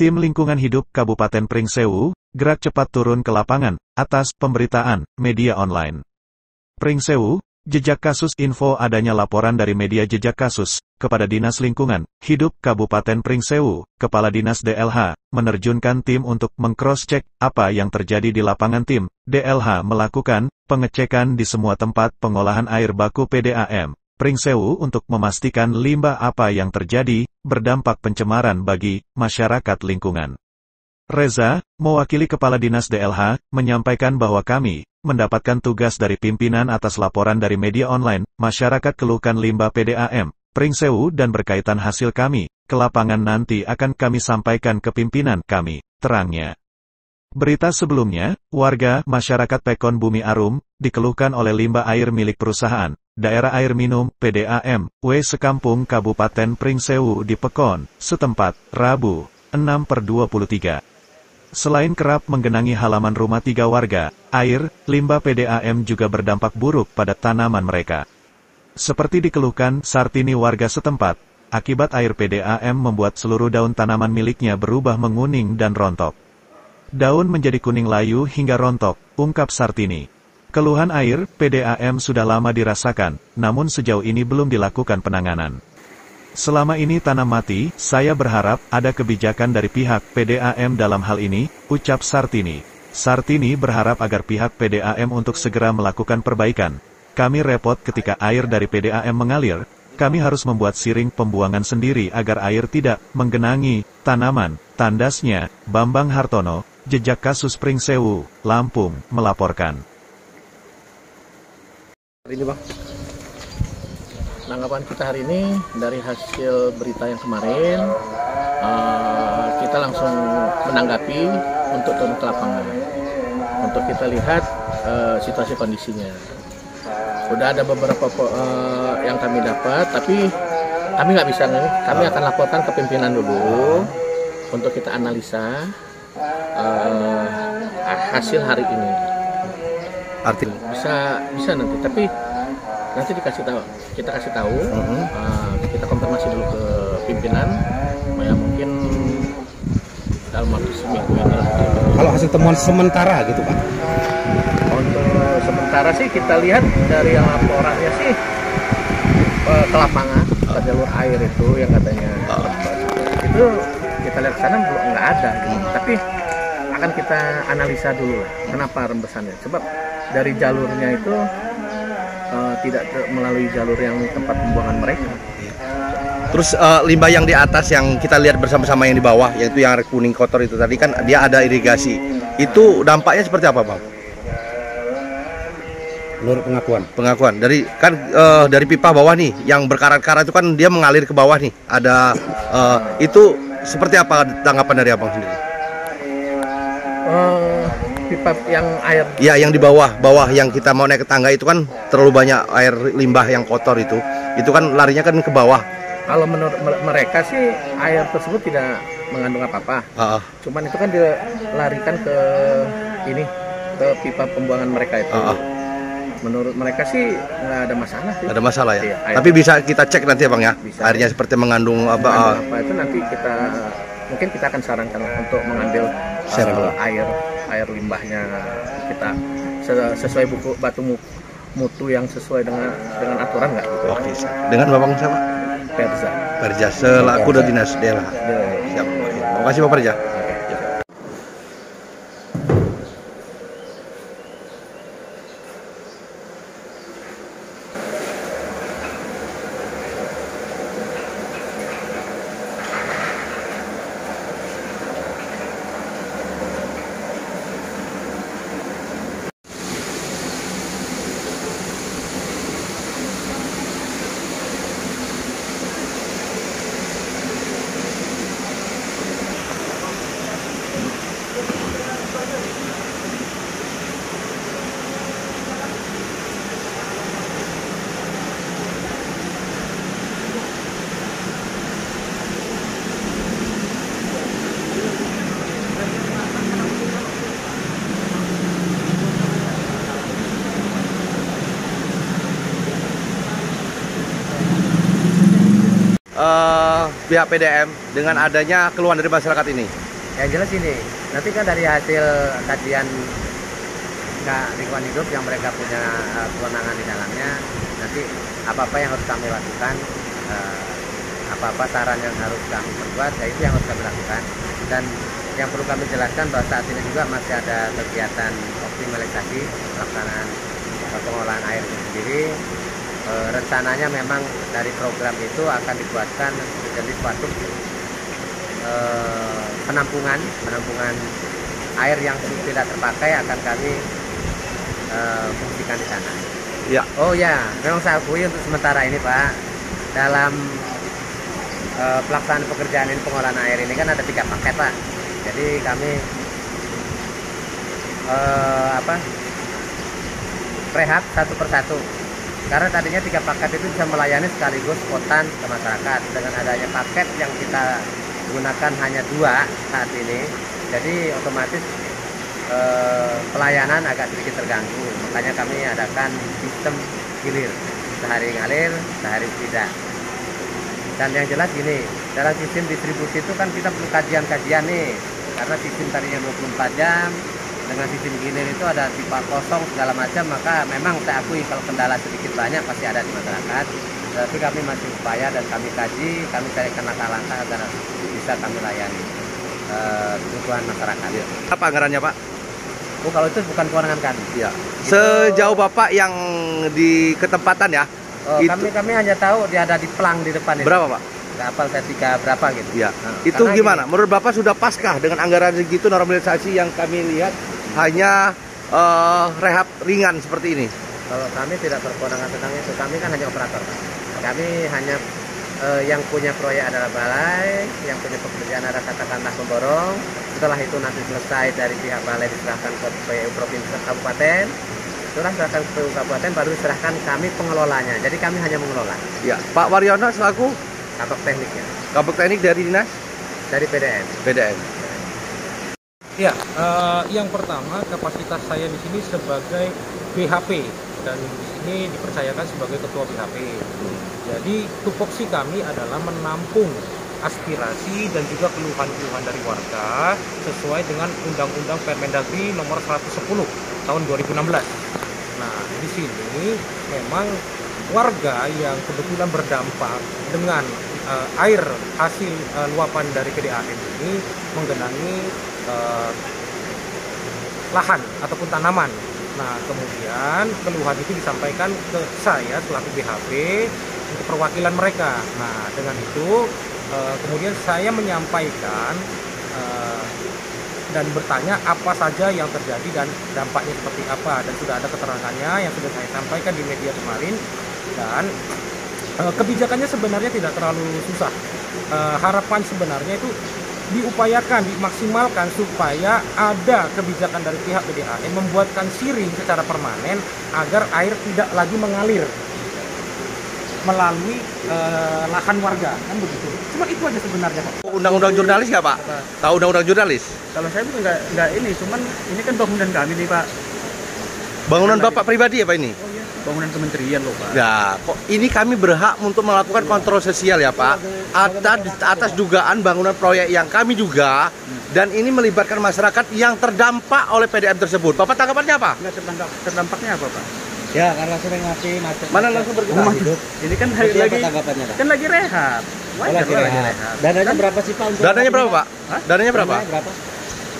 Tim Lingkungan Hidup Kabupaten Pringsewu, gerak cepat turun ke lapangan, atas pemberitaan, media online. Pringsewu, jejak kasus info adanya laporan dari media jejak kasus, kepada Dinas Lingkungan, Hidup Kabupaten Pringsewu, Kepala Dinas DLH, menerjunkan tim untuk mengcross-check apa yang terjadi di lapangan tim. DLH melakukan pengecekan di semua tempat pengolahan air baku PDAM, Pringsewu untuk memastikan limbah apa yang terjadi, berdampak pencemaran bagi masyarakat lingkungan. Reza, mewakili Kepala Dinas DLH, menyampaikan bahwa kami, mendapatkan tugas dari pimpinan atas laporan dari media online, masyarakat keluhkan limbah PDAM, Pringsewu dan berkaitan hasil kami, ke lapangan nanti akan kami sampaikan ke pimpinan kami, terangnya. Berita sebelumnya, warga masyarakat Pekon Bumi Arum, dikeluhkan oleh limbah air milik perusahaan, daerah air minum, PDAM, W Sekampung Kabupaten Pringsewu di Pekon, setempat, Rabu, 6 per 23. Selain kerap menggenangi halaman rumah tiga warga, air, limbah PDAM juga berdampak buruk pada tanaman mereka. Seperti dikeluhkan Sartini warga setempat, akibat air PDAM membuat seluruh daun tanaman miliknya berubah menguning dan rontok. Daun menjadi kuning layu hingga rontok, ungkap Sartini. Keluhan air, PDAM sudah lama dirasakan, namun sejauh ini belum dilakukan penanganan. Selama ini tanam mati, saya berharap ada kebijakan dari pihak PDAM dalam hal ini, ucap Sartini. Sartini berharap agar pihak PDAM untuk segera melakukan perbaikan. Kami repot ketika air dari PDAM mengalir, kami harus membuat siring pembuangan sendiri agar air tidak menggenangi tanaman. Tandasnya, Bambang Hartono, jejak kasus Pringsewu, Lampung, melaporkan. Hari ini bang, tanggapan kita hari ini dari hasil berita yang kemarin, uh, kita langsung menanggapi untuk turun ke lapangan, untuk kita lihat uh, situasi kondisinya. Sudah ada beberapa uh, yang kami dapat, tapi kami nggak bisa nih, kami akan laporkan ke pimpinan dulu untuk kita analisa uh, hasil hari ini artinya bisa bisa nanti. Tapi nanti dikasih tahu. Kita kasih tahu. Uh -huh. uh, kita konfirmasi dulu ke pimpinan. Ya mungkin dalam waktu seminggu ini lah. Kalau hasil temuan sementara gitu pak? Untuk sementara sih kita lihat dari yang laporannya sih uh, ke lapangan ke jalur air itu yang katanya. Uh. itu kita lihat sana belum nggak ada. Gitu. tapi akan kita analisa dulu lah kenapa rembesannya. Sebab dari jalurnya itu uh, tidak melalui jalur yang tempat pembuangan mereka. Terus uh, limbah yang di atas yang kita lihat bersama-sama yang di bawah yaitu yang kuning kotor itu tadi kan dia ada irigasi. Itu dampaknya seperti apa, Bang? Menurut pengakuan. Pengakuan dari kan uh, dari pipa bawah nih yang berkarat-karat itu kan dia mengalir ke bawah nih. Ada uh, itu seperti apa tanggapan dari Abang sendiri? Uh, pipa yang air. Ya yang di bawah bawah yang kita mau naik ke tangga itu kan terlalu banyak air limbah yang kotor itu. Itu kan larinya kan ke bawah. Kalau menurut mereka sih air tersebut tidak mengandung apa-apa. Uh -uh. cuman itu kan dilarikan ke ini ke pipa pembuangan mereka itu. Uh -uh. menurut mereka sih nggak ada masalah sih. ada masalah ya? Iya, tapi bisa kita cek nanti ya bang ya? Bisa. airnya seperti mengandung apa mengandung apa itu nanti kita mungkin kita akan sarankan untuk mengambil uh, air air limbahnya kita sesuai buku batu mutu yang sesuai dengan dengan aturan nggak gitu. Oke, dengan bapak siapa? Perza. Perza selaku dinas Dela. Siap. Terima kasih Bapak Perza. Uh, pihak PDM dengan adanya keluhan dari masyarakat ini? yang jelas ini nanti kan dari hasil kajian nggak lingkungan hidup yang mereka punya eh, kewenangan di dalamnya nanti apa apa yang harus kami lakukan apa apa saran yang harus kami perbuat ya itu yang harus kami lakukan dan yang perlu kami jelaskan bahwa saat ini juga masih ada kegiatan optimalisasi pelaksanaan eh, pengolahan air itu sendiri e, rencananya memang dari program itu akan dibuatkan jadi suatu e, penampungan penampungan air yang tidak terpakai akan kami e, fungsikan di sana. Ya. Oh ya, memang saya akui untuk sementara ini Pak dalam e, pelaksanaan pekerjaan ini pengolahan air ini kan ada tiga paket Pak. Jadi kami e, apa rehab satu persatu karena tadinya tiga paket itu bisa melayani sekaligus potan ke masyarakat. Dengan adanya paket yang kita gunakan hanya dua saat ini jadi otomatis eh, pelayanan agak sedikit terganggu. Makanya kami adakan sistem gilir sehari ngalir sehari tidak. Dan yang jelas gini dalam sistem distribusi itu kan kita perlu kajian-kajian nih. Karena sistem tadinya 24 jam dengan sistem gilir itu ada tipe kosong segala macam maka memang saya akui kalau kendala sedikit banyak pasti ada di masyarakat tapi kami masih upaya dan kami kaji kami carikan langkah-langkah agar bisa kami layani uh, kebutuhan masyarakat Apa anggarannya Pak? oh kalau itu bukan kewenangan kami Ya. Sejauh Bapak yang di ketempatan ya, oh, Itu- kami kami hanya tahu dia ada di pelang di depan ini berapa Pak? hafal saya tiga berapa gitu Ya. Nah, Itu gimana? Menurut Bapak sudah paskah dengan anggaran segitu normalisasi yang kami lihat hanya eh, rehab ringan seperti ini? Kalau kami tidak berkewenangan tentang itu, kami kan hanya operator. Kami hanya eh, yang punya proyek adalah balai, yang punya pekerjaan ada katakanlah pemborong. Setelah itu nanti selesai dari pihak balai diserahkan ke PU provinsi kabupaten. Setelah serahkan ke PU kabupaten baru diserahkan kami pengelolanya. Jadi kami hanya mengelola Ya. Pak Waryono selaku kabak tekniknya Kabuk Teknik dari Dinas dari PDN. BDN. Ya, eh, yang pertama kapasitas saya di sini sebagai BHP dan di sini dipercayakan sebagai ketua BHP. Jadi tupoksi kami adalah menampung aspirasi dan juga keluhan-keluhan dari warga sesuai dengan Undang-Undang Permendagri nomor 110 tahun 2016. Nah, di sini memang warga yang kebetulan berdampak dengan eh, air hasil eh, luapan dari PDAM ini menggenangi eh, lahan ataupun tanaman. Nah, kemudian keluhan itu disampaikan ke saya selaku BHP untuk perwakilan mereka. Nah, dengan itu eh, kemudian saya menyampaikan eh, dan bertanya apa saja yang terjadi dan dampaknya seperti apa dan sudah ada keterangannya yang sudah saya sampaikan di media kemarin dan eh, kebijakannya sebenarnya tidak terlalu susah. Eh, harapan sebenarnya itu diupayakan, dimaksimalkan supaya ada kebijakan dari pihak PDAM membuatkan siring secara permanen agar air tidak lagi mengalir melalui eh, lahan warga kan begitu. Cuma itu aja sebenarnya Pak. Undang-undang jurnalis nggak Pak? Tahu undang-undang jurnalis? Kalau saya bukan nggak nggak ini, cuman ini kan bangunan kami nih Pak, Bangunan Bapak pribadi ya Pak ini? Bangunan kementerian loh Pak. Ya, kok ini kami berhak untuk melakukan kontrol sosial ya Pak atas atas dugaan bangunan proyek yang kami juga dan ini melibatkan masyarakat yang terdampak oleh PDM tersebut. Bapak tanggapannya apa? Terdampak, terdampaknya apa Pak? Ya, karena sering ngasih macet. Mana langsung bergerak? Hidup. Ini kan hari lagi tanggapannya, Pak? kan lagi rehab. Oh, Wajar lagi rehat. Dananya berapa sih Pak untuk Dananya berapa Pak? Hah? Dananya berapa? Dananya berapa?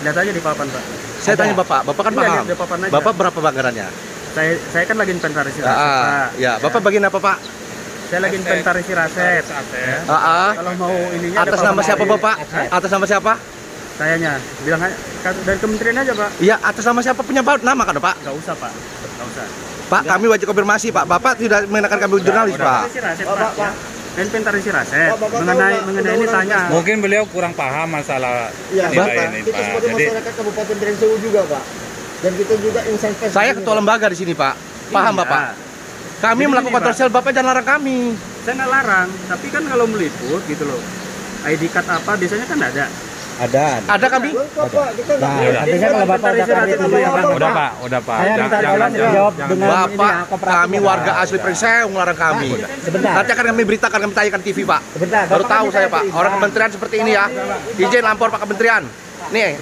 Lihat aja di papan Pak. Saya Ada. tanya Bapak, Bapak kan Iya, paham. Bapak berapa anggarannya? Saya saya kan lagi inventarisasi Ah, aset, ah, Pak. ya, Bapak bagian apa Pak? Saya lagi inventarisasi aset. Ya. Ah, ah. Kalau mau ininya Atas nama siapa aset. Bapak? Atas nama siapa? Sayanya bilang aja kan dari kementerian aja Pak. Iya, atas nama siapa punya nama kan Pak? Nggak usah Pak. Nggak usah. Pak, kami wajib konfirmasi Pak. Bapak tidak mengenakan kami jurnalis Pak. Aset ya. Inventarisasi aset. Mengenai mengenai ini tanya. Mungkin beliau kurang paham masalah nilai Bapak, ini, Pak. sebagai Jadi masyarakat Kabupaten juga, Pak. Dan kita juga insan pers. Saya ketua Pak. lembaga di sini Pak. Paham Iya. Bapak? Kami Jadi melakukan Pak. kontrol Bapak jangan larang kami. Saya nggak larang, tapi kan kalau meliput gitu loh. ID card apa biasanya kan ada. Ada. Ada kami? Belum, Pak, kita nggak- Nah, Artinya kalau Bapak udah kami dulu ya, Pak. udah Pak, udah Pak. Saya Jangan- minta tolong jangan- jawab jangan- dengan Bapak, ya, kami warga Pak. asli Pringseu ngelarang kami. Sebentar. Nanti akan kami beritakan, kami tanyakan TV Pak. Sebentar, Baru Bapak tahu kan saya Pak. Orang kementerian seperti ini ya. Izin lampor Pak Kementerian. Nih,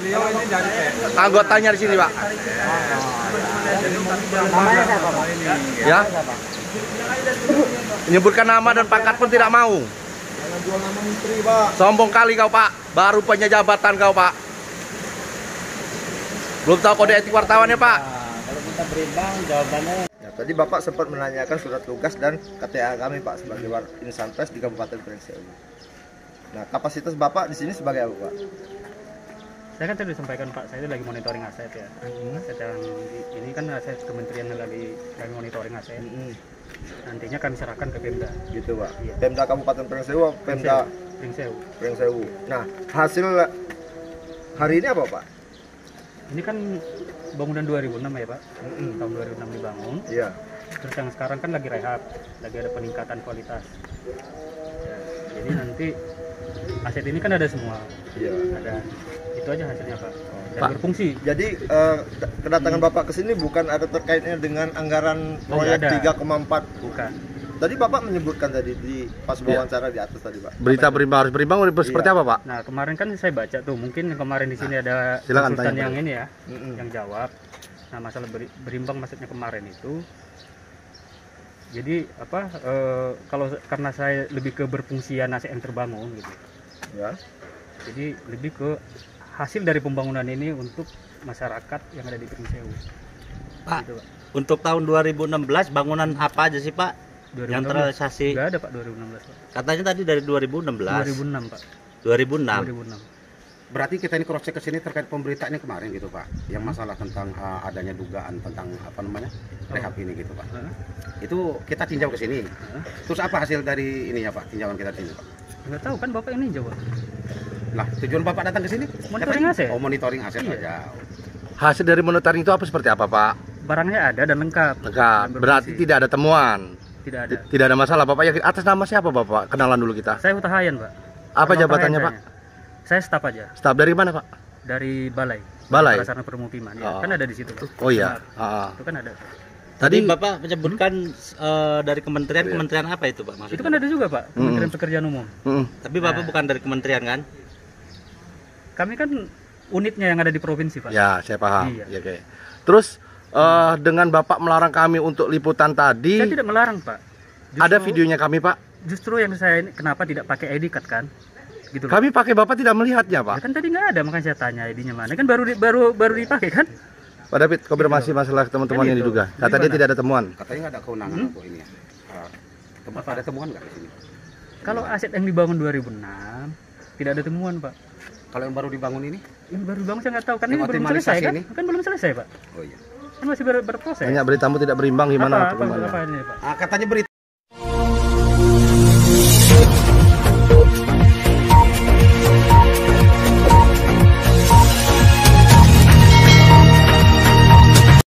anggotanya di sini, Pak. Ya. Menyebutkan nama dan pangkat pun tidak mau. Sombong kali kau, Pak. Baru punya jabatan kau, Pak. Belum tahu kode etik wartawannya, Pak. Kalau kita berimbang, jawabannya Ya, tadi Bapak sempat menanyakan surat tugas dan KTA kami Pak sebagai insan pers di Kabupaten Pringsewu. Nah, kapasitas Bapak di sini sebagai apa, Pak? Saya kan tadi disampaikan Pak, saya itu lagi monitoring aset ya. Aset yang ini kan aset kementerian yang lagi lagi monitoring aset. Nantinya kami serahkan ke Pemda. Gitu, Pak. Iya. Pemda Kabupaten Pringsewu, Pemda Pringsewu. Pringsewu. Nah, hasil hari ini apa, Pak? Ini kan bangunan 2006 ya Pak. Tahun 2006 dibangun. Iya. Terus yang sekarang kan lagi rehab, lagi ada peningkatan kualitas. Ya, jadi nanti aset ini kan ada semua, Iya. ada itu aja hasilnya Pak. Dan Pak. berfungsi. Jadi eh, kedatangan Bapak ke sini bukan ada terkaitnya dengan anggaran Oh, proyek ada. 3,4. Bukan. Tadi Bapak menyebutkan tadi di pas wawancara di atas tadi, Pak. Berita berimbang harus berimbang seperti Iya. apa, Pak? Nah kemarin kan saya baca tuh, mungkin yang kemarin di sini ada silakan konsultan tanya, yang Pak. ini ya, Mm-mm. yang jawab. Nah masalah beri- berimbang maksudnya kemarin itu, jadi apa? eh, kalau karena saya lebih ke berfungsian aset yang terbangun gitu. Ya. Jadi lebih ke hasil dari pembangunan ini untuk masyarakat yang ada di Pringsewu. Pak. Gitu, Pak. Untuk tahun 2016 bangunan apa aja sih Pak? Yang 2016. terrealisasi Nggak ada Pak 2016 Pak. katanya tadi dari 2016. 2006 Pak. 2006. 2006. Berarti kita ini cross check ke sini terkait pemberitaan yang kemarin gitu Pak, yang masalah tentang uh, adanya dugaan tentang apa namanya rehab ini gitu Pak. Heeh. Itu kita tinjau ke sini. Terus apa hasil dari ini ya Pak, tinjauan kita di sini Pak? Nggak tahu kan Bapak ini jawab. Lah tujuan Bapak datang ke sini? Monitoring Katanya- aset. Oh monitoring aset Iya. aja. Hasil dari monitoring itu apa seperti apa, Pak? Barangnya ada dan lengkap. Lengkap. Dan Berarti tidak ada temuan. tidak ada. T- Tidak ada masalah, Bapak yakin atas nama siapa, Bapak? Kenalan dulu kita. Saya Utahayan, Pak. Apa Nama jabatannya, Pak? Saya staf aja Staf dari mana, Pak? dari Balai. Balai? Prasarana Permukiman. Ya, Oh. kan ada di situ. Oh iya. Nah, Ah, ah. Itu kan ada. Tadi Tadi Bapak menyebutkan eh, dari kementerian Iya. kementerian apa itu Pak maksudnya? Itu kan ada juga, Pak. Kementerian Pekerjaan Umum. Mm. Tapi Bapak Nah. bukan dari kementerian kan? Kami kan unitnya yang ada di provinsi, Pak. Ya, saya paham. Iya. Ya, oke. Terus eh, dengan Bapak melarang kami untuk liputan tadi, Saya tidak melarang, Pak. Justru- ada videonya kami, Pak. Justru yang saya ini kenapa tidak pakai ID card kan? Gitu loh. Kami pakai Bapak tidak melihatnya, Ya Pak. kan tadi nggak ada, makanya saya tanya ID-nya mana. Kan baru di- baru baru dipakai kan? Pak David, konfirmasi masalah teman-teman yang itu. diduga. Kata dia tidak ada temuan. Katanya nggak ada kewenangan Hmm? untuk ini ya. Uh, tempat ada temuan nggak di sini? Kalau aset yang dibangun 2006 tidak ada temuan, Pak. Kalau yang baru dibangun ini? Yang baru dibangun saya nggak tahu kan ini belum selesai kan? ini? Kan belum selesai, Pak. Oh iya. Kan masih ber- berproses. Banyak beritamu tidak berimbang gimana apa, apa, gimana? apa ini, Pak? Ah, katanya berita